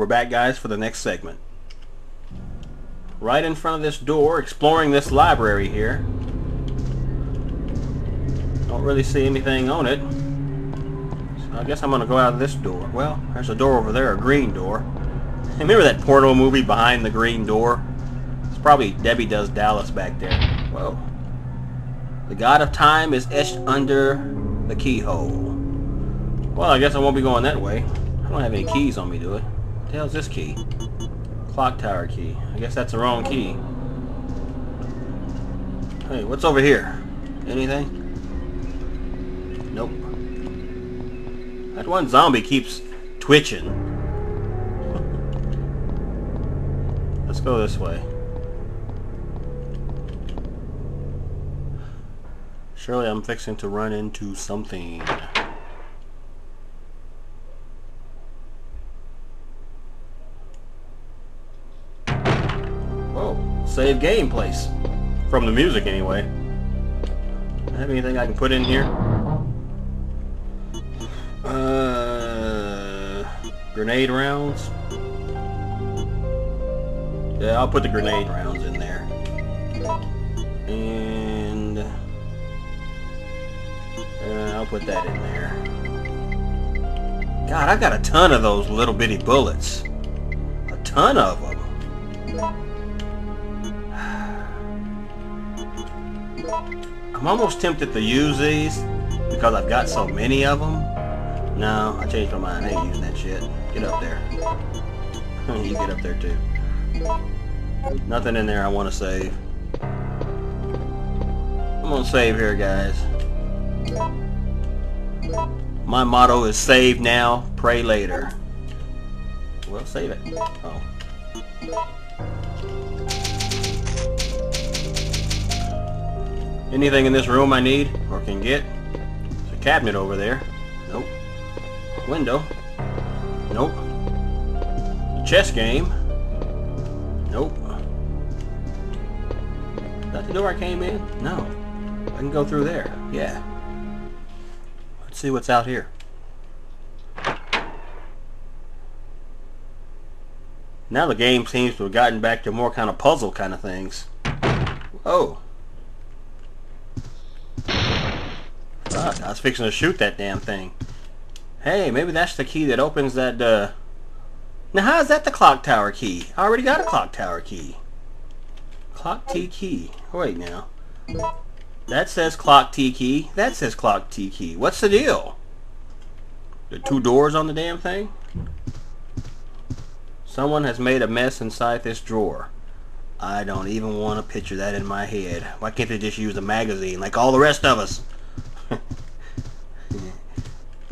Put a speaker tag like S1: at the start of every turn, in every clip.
S1: we're back guys for the next segment. Right in front of this door, exploring this library here. Don't really see anything on it. So I guess I'm going to go out of this door. Well, there's a door over there, a green door. Remember that porno movie Behind the Green Door? It's probably Debbie Does Dallas back there. Whoa. The God of Time is etched under the keyhole. Well, I guess I won't be going that way. I don't have any keys on me, do it? The hell's this key? Clock tower key. I guess that's the wrong key. Hey, what's over here? Anything? Nope. That one zombie keeps twitching. Let's go this way. Surely I'm fixing to run into something. Save game place. From the music anyway. Have anything I can put in here? Uh, grenade rounds? Yeah, I'll put the grenade rounds in there. And uh, I'll put that in there. God, I got a ton of those little bitty bullets. A ton of them. I'm almost tempted to use these because I've got so many of them. No, I changed my mind. I ain't using that shit. Get up there. you get up there too. Nothing in there I want to save. I'm gonna save here, guys. My motto is save now, pray later. Well, save it. Oh. Anything in this room I need or can get? There's a cabinet over there. Nope. Window. Nope. chess game. Nope. Is that the door I came in? No. I can go through there. Yeah. Let's see what's out here. Now the game seems to have gotten back to more kind of puzzle kind of things. Whoa. Fuck, I was fixing to shoot that damn thing. Hey, maybe that's the key that opens that, uh... Now how is that the clock tower key? I already got a clock tower key. Clock T key. Wait now. That says clock T key. That says clock T key. What's the deal? The two doors on the damn thing? Someone has made a mess inside this drawer. I don't even want to picture that in my head. Why can't they just use a magazine like all the rest of us?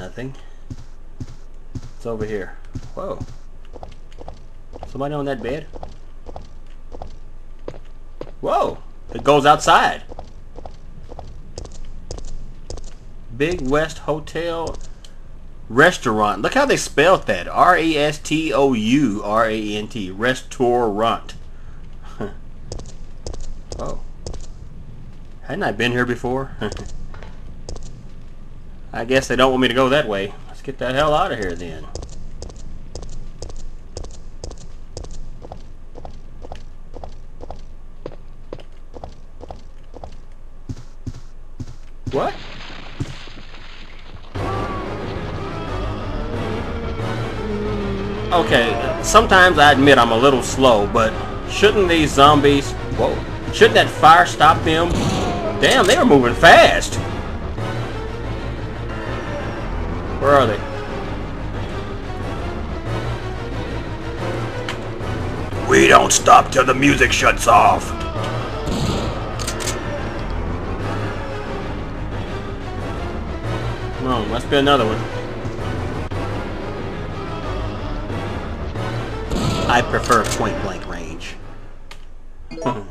S1: Nothing. It's over here. Whoa. Somebody on that bed? Whoa! It goes outside. Big West Hotel Restaurant. Look how they spelled that. R-E-S-T-O-U-R-A-N-T. Restaurant. oh. Hadn't I been here before? I guess they don't want me to go that way. Let's get that hell out of here then. What? Okay, sometimes I admit I'm a little slow, but shouldn't these zombies... Whoa. Shouldn't that fire stop them? Damn, they were moving fast. Where are they? We don't stop till the music shuts off. No, must be another one. I prefer point blank range. Hmm.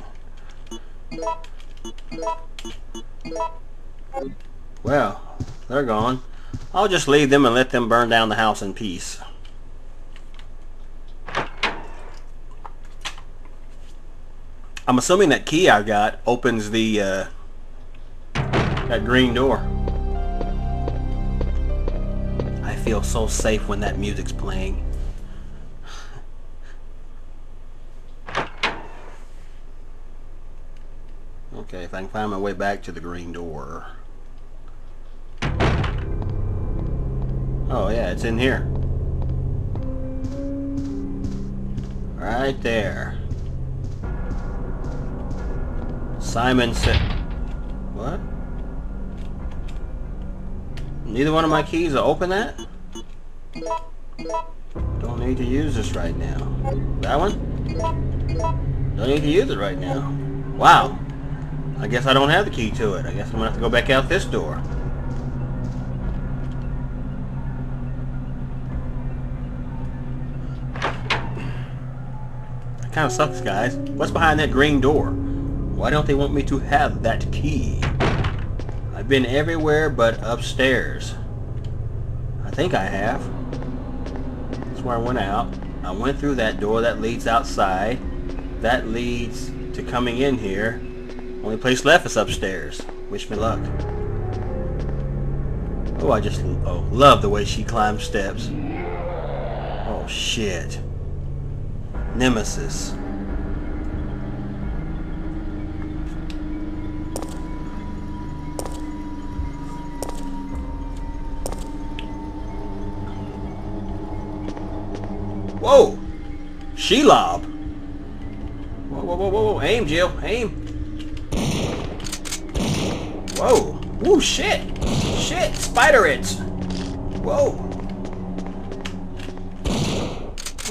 S1: well, they're gone. I'll just leave them and let them burn down the house in peace. I'm assuming that key I got opens the uh, that green door. I feel so safe when that music's playing. okay, if I can find my way back to the green door. Oh yeah, it's in here. Right there. Simon said... What? Neither one of my keys will open that? Don't need to use this right now. That one? Don't need to use it right now. Wow. I guess I don't have the key to it. I guess I'm to have to go back out this door. Kind of sucks, guys. What's behind that green door? Why don't they want me to have that key? I've been everywhere but upstairs. I think I have. That's where I went out. I went through that door that leads outside. That leads to coming in here. Only place left is upstairs. Wish me luck. Oh, I just oh love the way she climbs steps. Oh shit. Nemesis. Whoa! Shelob! Whoa, whoa, whoa, whoa, whoa. Aim, Jill. Aim. Whoa. Woo, shit. Shit. Spider it. Whoa.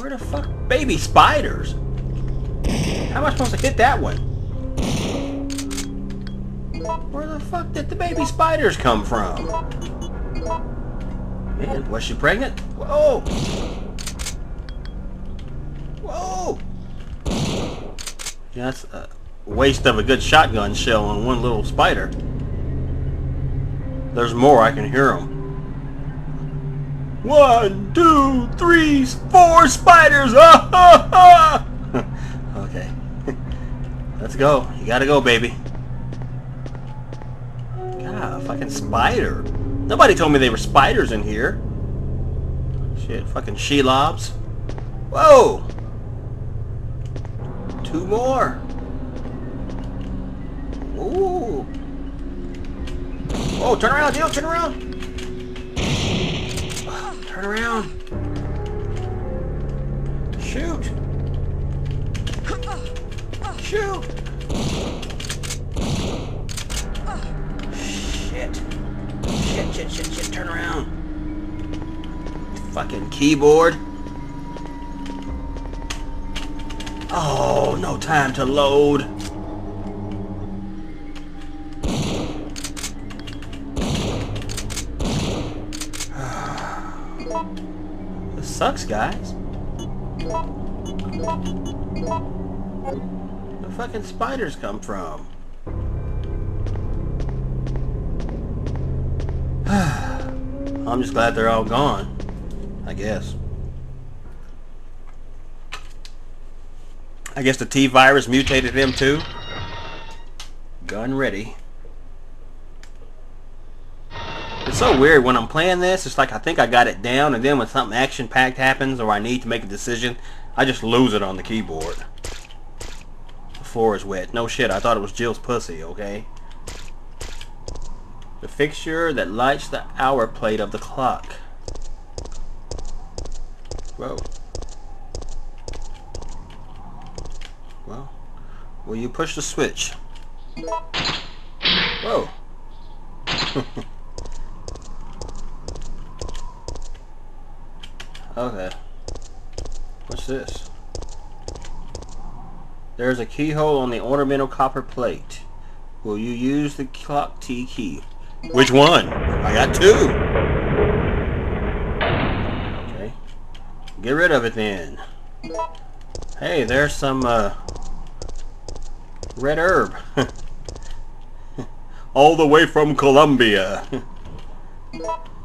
S1: Where the fuck? Baby spiders. How am I supposed to hit that one? Where the fuck did the baby spiders come from? Man, was she pregnant? Whoa. Whoa. Yeah, that's a waste of a good shotgun shell on one little spider. There's more, I can hear them. One, two, three, four spiders! Ah, okay. Let's go. You gotta go, baby. God, a fucking spider. Nobody told me they were spiders in here. Shit, fucking she-lobs. Whoa! Two more. Ooh. Oh, turn around, Jill, turn around. Turn around. Shoot. Shoot. Shit. Shit, shit, shit, shit. Turn around. Fucking keyboard. Oh, no time to load. Sucks, guys. The fucking spiders come from? I'm just glad they're all gone. I guess. I guess the T-virus mutated him too. Gun ready. It's so weird when I'm playing this, it's like I think I got it down and then when something action-packed happens or I need to make a decision, I just lose it on the keyboard. The floor is wet. No shit, I thought it was Jill's pussy, okay? The fixture that lights the hour plate of the clock. Whoa. Well, will you push the switch? Whoa. okay. What's this? There's a keyhole on the ornamental copper plate. Will you use the clock T key? Which one? I got two. Okay. Get rid of it then. Hey, there's some uh, red herb. All the way from Colombia.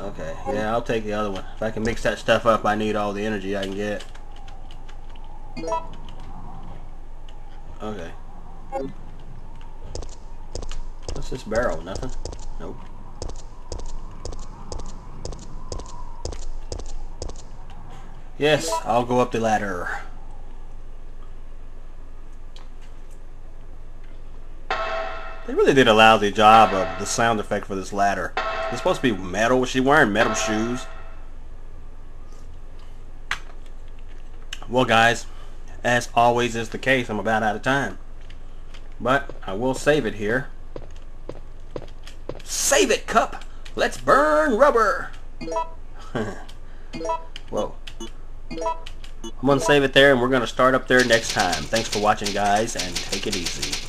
S1: okay, yeah, I'll take the other one. If I can mix that stuff up, I need all the energy I can get. Okay. What's this barrel? Nothing? Nope. Yes, I'll go up the ladder. They really did a lousy job of the sound effect for this ladder. It's supposed to be metal. She wearing metal shoes? Well, guys, as always is the case, I'm about out of time. But I will save it here. Save it, Cup! Let's burn rubber! Whoa. I'm going to save it there, and we're going to start up there next time. Thanks for watching, guys, and take it easy.